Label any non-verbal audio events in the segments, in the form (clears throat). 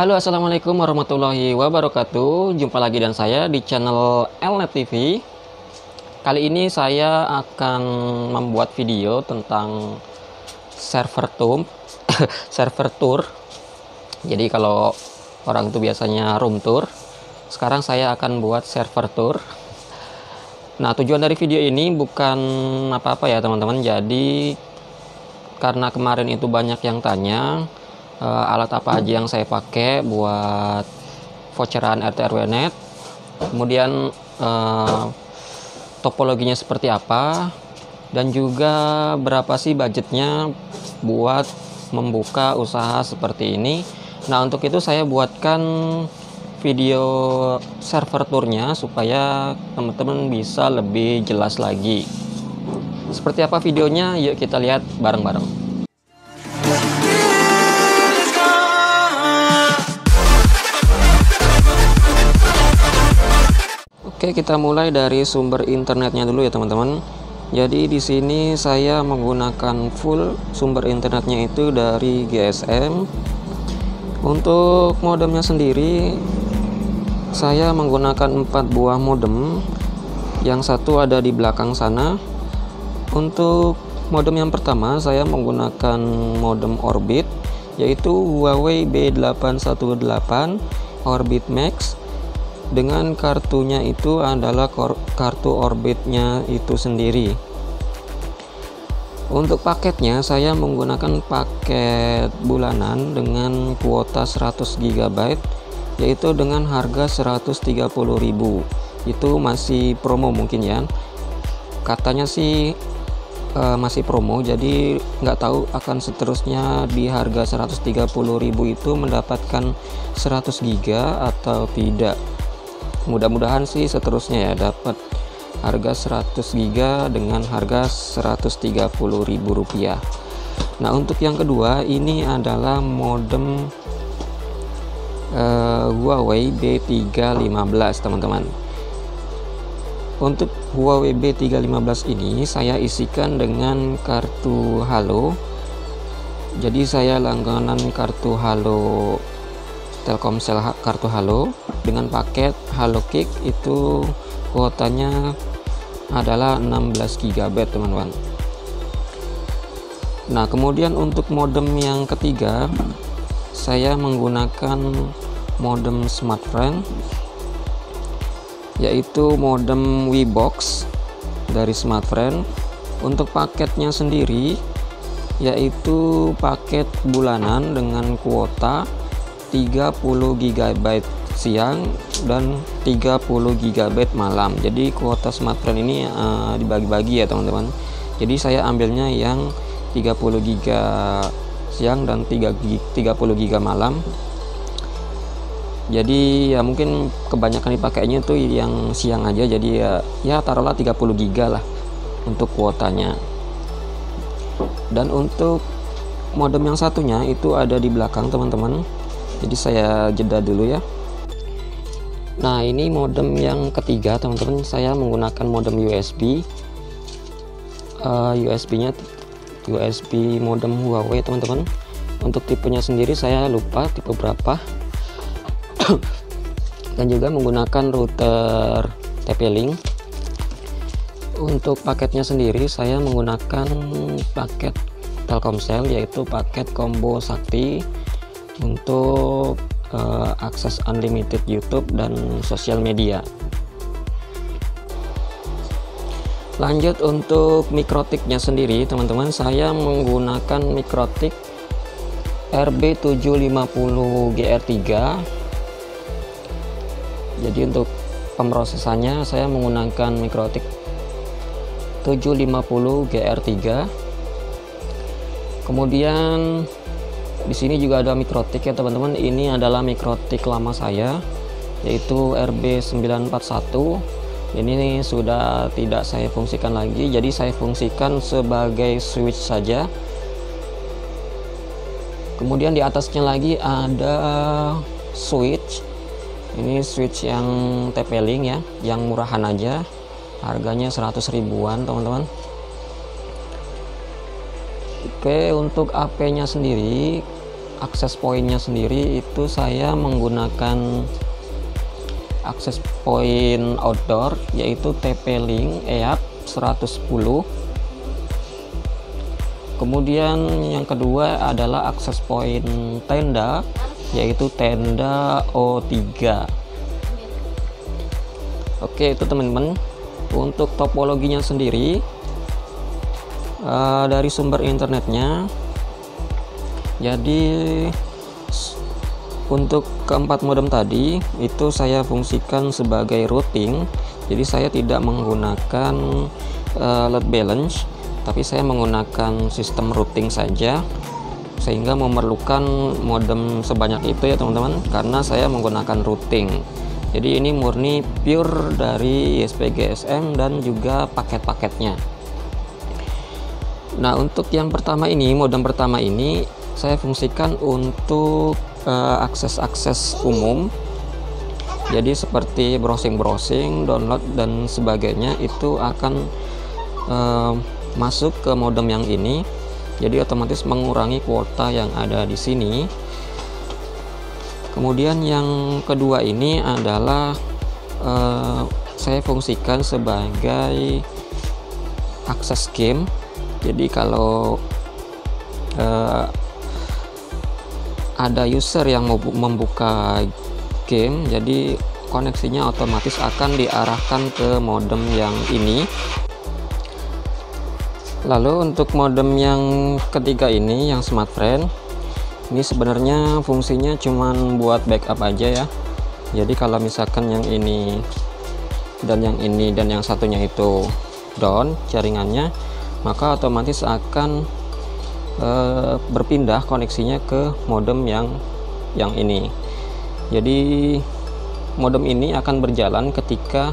Halo assalamualaikum warahmatullahi wabarakatuh. Jumpa lagi dan saya di channel Elnet TV Kali ini saya akan membuat video tentang server tour (laughs) server tour. Jadi kalau orang itu biasanya room tour sekarang saya akan buat server tour. Nah tujuan dari video ini bukan apa-apa ya teman-teman. Jadi karena kemarin itu banyak yang tanya uh, alat apa aja yang saya pakai buat voucheran RT RW net. Kemudian uh, topologinya seperti apa dan juga berapa sih budgetnya buat membuka usaha seperti ini. Nah untuk itu saya buatkan video server tournya supaya teman-teman bisa lebih jelas lagi. Seperti apa videonya? Yuk kita lihat bareng-bareng Oke, kita mulai dari sumber internetnya dulu ya, teman-teman. Jadi di sini saya menggunakan full sumber internetnya itu dari GSM. Untuk modemnya sendiri saya menggunakan empat buah modem. Yang satu ada di belakang sana. Untuk modem yang pertama saya menggunakan modem Orbit yaitu Huawei B818 Orbit Max dengan kartunya itu adalah kartu orbitnya itu sendiri. Untuk paketnya saya menggunakan paket bulanan dengan kuota 100 GB yaitu dengan harga 130.000 itu masih promo mungkin ya. Katanya sih uh, masih promo jadi nggak tahu akan seterusnya di harga 130.000 itu mendapatkan 100 GB atau tidak mudah-mudahan sih seterusnya ya dapat harga 100 giga dengan harga Rp130.000 nah untuk yang kedua ini adalah modem uh, Huawei B315 teman-teman. Untuk Huawei B315 ini saya isikan dengan kartu Halo. Jadi saya langganan kartu Halo Telkomsel kartu Halo. Dengan paket Halo Kick itu kuotanya adalah 16 GB teman-teman. Nah kemudian untuk modem yang ketiga saya menggunakan modem smartfren yaitu modem Wibox dari smartfren untuk paketnya sendiri yaitu paket bulanan dengan kuota 30 GB siang dan 30 GB malam. Jadi kuota smartphone ini uh, dibagi-bagi ya teman-teman. Jadi saya ambilnya yang 30 GB siang dan 3 30 GB malam. Jadi ya mungkin kebanyakan dipakainya tuh yang siang aja. Jadi ya ya taruhlah 30 GB lah untuk kuotanya. Dan untuk modem yang satunya itu ada di belakang teman-teman jadi saya jeda dulu ya. Nah ini modem yang ketiga teman-teman. Saya menggunakan modem USB uh, USB nya USB modem Huawei teman-teman. Untuk tipenya sendiri saya lupa tipe berapa. (coughs) Dan juga menggunakan router TP-Link untuk paketnya sendiri saya menggunakan paket Telkomsel yaitu paket combo sakti untuk uh, akses unlimited YouTube dan sosial media. Lanjut untuk mikrotiknya sendiri, teman-teman, saya menggunakan mikrotik RB750 GR3. Jadi untuk pemrosesannya saya menggunakan mikrotik 750 GR3. Kemudian di sini juga ada mikrotik ya teman-teman. Ini adalah mikrotik lama saya yaitu RB941 ini sudah tidak saya fungsikan lagi jadi saya fungsikan sebagai switch saja. Kemudian di atasnya lagi ada switch. Ini switch yang TP-Link ya yang murahan aja. Harganya 100 ribuan teman-teman Oke untuk AP nya sendiri akses poinnya sendiri itu saya menggunakan akses point outdoor yaitu TP-Link EAP 110 kemudian yang kedua adalah akses point tenda yaitu tenda O3 oke itu teman-teman. Untuk topologinya sendiri uh, dari sumber internetnya. Jadi untuk keempat modem tadi itu saya fungsikan sebagai routing. Jadi saya tidak menggunakan uh, load balance tapi saya menggunakan sistem routing saja sehingga memerlukan modem sebanyak itu ya teman-teman karena saya menggunakan routing. Jadi ini murni pure dari ISP GSM dan juga paket-paketnya nah untuk yang pertama ini modem pertama ini saya fungsikan untuk uh, akses-akses umum. Jadi seperti browsing-browsing download dan sebagainya itu akan uh, masuk ke modem yang ini. Jadi otomatis mengurangi kuota yang ada di sini. Kemudian yang kedua ini adalah uh, saya fungsikan sebagai akses game jadi kalau uh, ada user yang mau membuka game jadi koneksinya otomatis akan diarahkan ke modem yang ini. Lalu untuk modem yang ketiga ini yang smart friend ini sebenarnya fungsinya cuman buat backup aja ya. Jadi kalau misalkan yang ini dan yang ini dan yang satunya itu down jaringannya maka otomatis akan e, berpindah koneksinya ke modem yang yang ini. Jadi modem ini akan berjalan ketika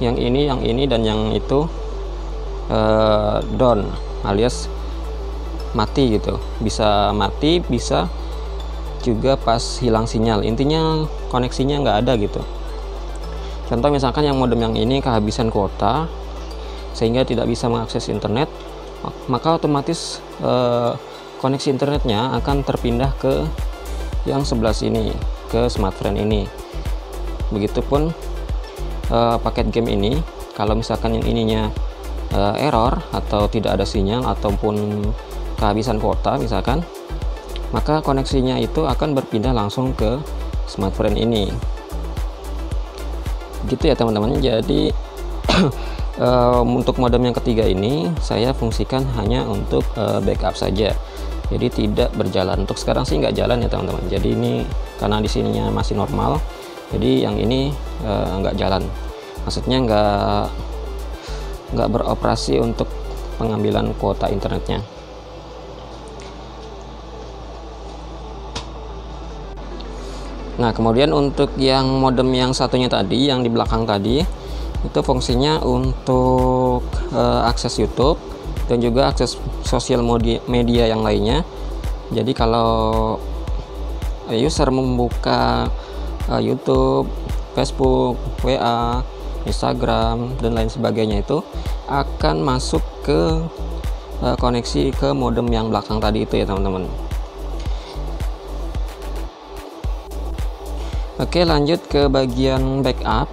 yang ini yang ini dan yang itu e, down alias mati gitu. Bisa mati bisa juga pas hilang sinyal. Intinya koneksinya nggak ada gitu. Contoh misalkan yang modem yang ini kehabisan kuota sehingga tidak bisa mengakses internet maka otomatis eh, koneksi internetnya akan terpindah ke yang sebelah sini ke smartphone ini. Begitupun eh, paket game ini kalau misalkan yang ininya eh, error atau tidak ada sinyal ataupun kehabisan kuota misalkan maka koneksinya itu akan berpindah langsung ke smartphone ini. Gitu ya teman-teman. Jadi (clears throat) uh, untuk modem yang ketiga ini saya fungsikan hanya untuk uh, backup saja. Jadi tidak berjalan. Untuk sekarang sih nggak jalan ya teman-teman. Jadi ini karena di sininya masih normal jadi yang ini uh, nggak jalan. Maksudnya nggak nggak beroperasi untuk pengambilan kuota internetnya. Nah, kemudian untuk yang modem yang satunya tadi, yang di belakang tadi, itu fungsinya untuk uh, akses YouTube dan juga akses sosial media yang lainnya. Jadi kalau user membuka uh, YouTube Facebook WA Instagram dan lain sebagainya itu akan masuk ke uh, koneksi ke modem yang belakang tadi itu ya teman-teman. Oke lanjut ke bagian backup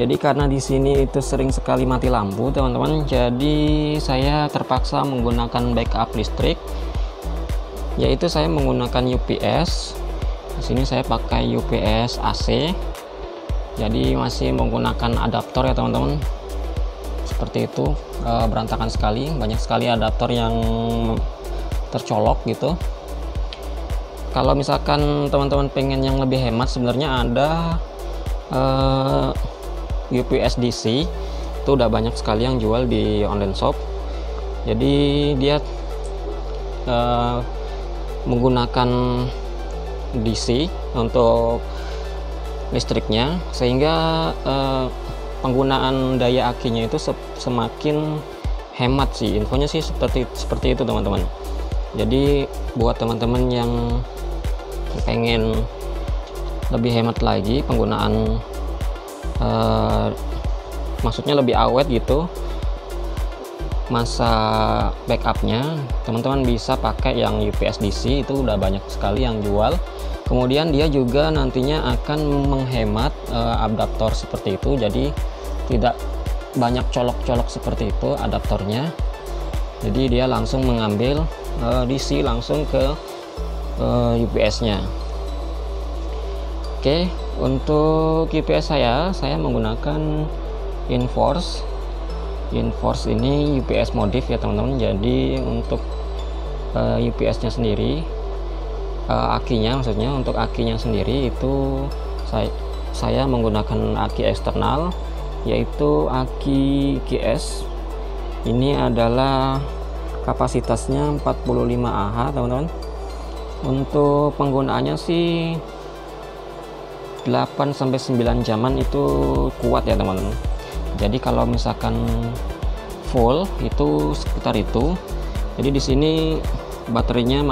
jadi karena di sini itu sering sekali mati lampu teman-teman jadi saya terpaksa menggunakan backup listrik. Yaitu saya menggunakan UPS di sini saya pakai UPS AC jadi masih menggunakan adaptor ya teman-teman. Seperti itu e, berantakan sekali. Banyak sekali adaptor yang tercolok gitu. Kalau misalkan teman-teman pengen yang lebih hemat sebenarnya ada eh, UPS DC itu udah banyak sekali yang jual di online shop. Jadi dia uh, menggunakan DC untuk listriknya sehingga uh, penggunaan daya akinya itu semakin hemat sih. Infonya sih seperti seperti itu teman-teman. Jadi buat teman-teman yang pengen lebih hemat lagi penggunaan uh, maksudnya lebih awet gitu. Masa backupnya teman-teman bisa pakai yang UPS DC itu udah banyak sekali yang jual. Kemudian dia juga nantinya akan menghemat uh, adaptor seperti itu. Jadi tidak banyak colok-colok seperti itu adaptornya. Jadi dia langsung mengambil uh, eh, DC langsung ke uh, UPS nya oke untuk UPS saya saya menggunakan Inforce. Inforce ini UPS modif ya teman-teman. Jadi untuk uh, eh, UPS nya sendiri uh, akinya maksudnya untuk akinya sendiri itu saya saya menggunakan aki eksternal yaitu aki GS ini adalah kapasitasnya 45 Ah teman-teman. Untuk penggunaannya sih 8 sampai 9 jaman itu kuat ya teman-teman. Jadi kalau misalkan full itu sekitar itu. Jadi di sini baterainya